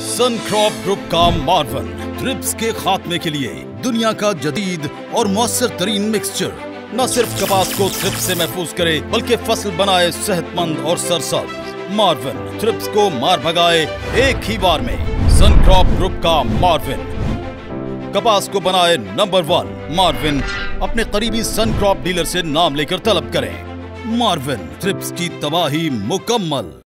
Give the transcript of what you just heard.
Suncorp group का मार्वन trips के खात्मे के लिए दुनिया का जदीद और मौसर तरीन मिक्सचर न सिर्फ़ कपास को थ्रिप्स से महफूज करे, बल्कि फ़सल बनाए, सेहतमंद और सरसब्ज मार्विन थ्रिप्स को मार भगाए एक ही बार में। सनक्रॉप ग्रुप का मार्विन कपास को बनाए नंबर वन मार्विन अपने करीबी सनक्रॉप डीलर से नाम लेकर तलब करें। मार्विन थ्रिप्स की तबाही मुकम्मल।